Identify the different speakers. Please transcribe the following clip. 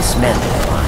Speaker 1: dismantled.